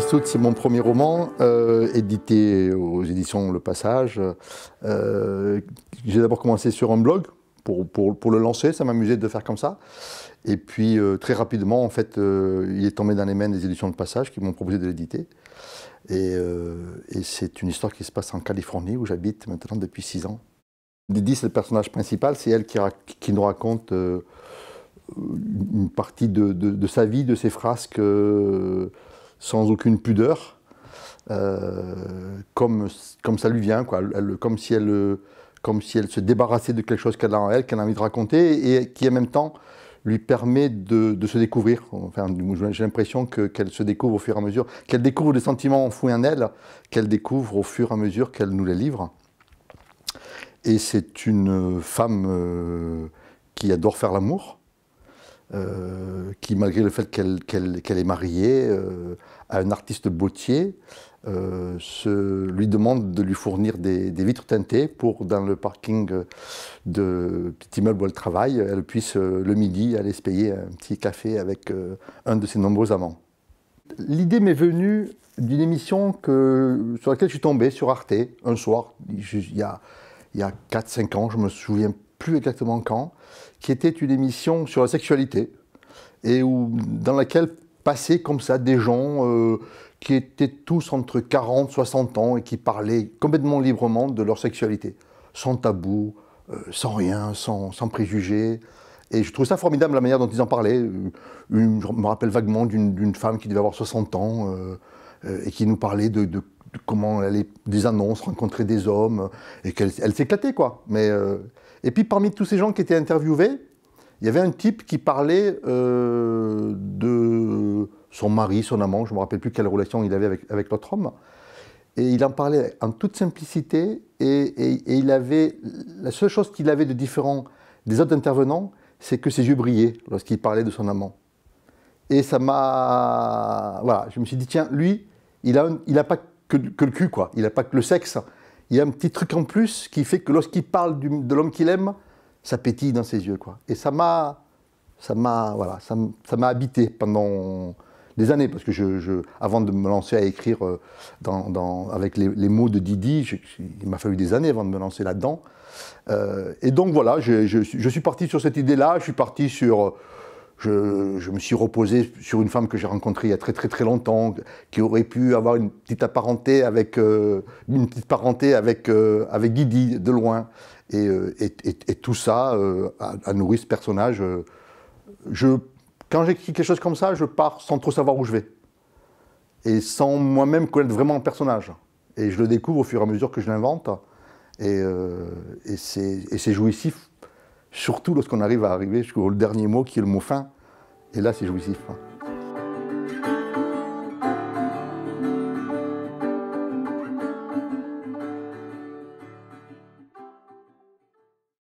Stout, c'est mon premier roman, euh, édité aux éditions Le Passage. Euh, j'ai d'abord commencé sur un blog pour, le lancer, ça m'amusait de faire comme ça. Et puis euh, très rapidement, en fait, il est tombé dans les mains des éditions Le Passage qui m'ont proposé de l'éditer. Et, c'est une histoire qui se passe en Californie où j'habite maintenant depuis six ans. Didi, c'est le personnage principal, c'est elle qui, nous raconte une partie de, sa vie, de ses frasques sans aucune pudeur, euh, comme, comme ça lui vient, quoi. comme, si elle, comme si elle se débarrassait de quelque chose qu'elle a en elle, qu'elle a envie de raconter, et qui en même temps lui permet de, se découvrir. Enfin, j'ai l'impression qu'elle se découvre au fur et à mesure, qu'elle découvre des sentiments enfouis en elle, qu'elle découvre au fur et à mesure qu'elle nous les livre. Et c'est une femme euh, qui adore faire l'amour, euh, qui, malgré le fait qu'elle est mariée euh, à un artiste bottier, euh, lui demande de lui fournir des, vitres teintées pour, dans le parking de petit immeuble où elle travaille, elle puisse le midi aller se payer un petit café avec un de ses nombreux amants. L'idée m'est venue d'une émission que, sur laquelle je suis tombé sur Arte un soir, il y a, il y a 4-5 ans, je me souviens plus exactement quand, qui était une émission sur la sexualité, et où, dans laquelle passaient comme ça des gens euh, qui étaient tous entre 40 60 ans et qui parlaient complètement librement de leur sexualité, sans tabou, euh, sans rien, sans, sans, préjugés. Et je trouve ça formidable la manière dont ils en parlaient. Euh, je me rappelle vaguement d'une femme qui devait avoir 60 ans et qui nous parlait de, comment elle allait des annonces, rencontrer des hommes, et qu'elle s'éclatait quoi. Mais et puis parmi tous ces gens qui étaient interviewés, il y avait un type qui parlait euh, de son mari, son amant, je ne me rappelle plus quelle relation il avait avec, l'autre homme. Et il en parlait en toute simplicité, et, il avait, la seule chose qu'il avait de différent des autres intervenants, c'est que ses yeux brillaient lorsqu'il parlait de son amant. Et ça m'a... Voilà, je me suis dit, tiens, lui, il n'a il pas que, le cul, quoi. Il n'a pas que le sexe il y a un petit truc en plus qui fait que lorsqu'il parle de l'homme qu'il aime, ça pétille dans ses yeux. Quoi. Et ça m'a, ça m'a, voilà, ça, m'a habité pendant des années, parce que je, avant de me lancer à écrire euh, avec les, mots de Didi, il m'a fallu des années avant de me lancer là-dedans. Euh, et donc voilà, je, suis parti sur cette idée-là, je suis parti sur je, me suis reposé sur une femme que j'ai rencontrée il y a très très très longtemps, qui aurait pu avoir une petite parenté avec, euh, une petite parenté avec, euh, Guidi de loin. Et, euh, tout ça a, nourri ce personnage. Je, quand j'écris quelque chose comme ça, je pars sans trop savoir où je vais. Et sans moi-même connaître vraiment le personnage. Et je le découvre au fur et à mesure que je l'invente. Et c'est jouissif surtout lorsqu'on arrive à arriver jusqu'au dernier mot qui est le mot fin. Et là, c'est jouissif. Hein.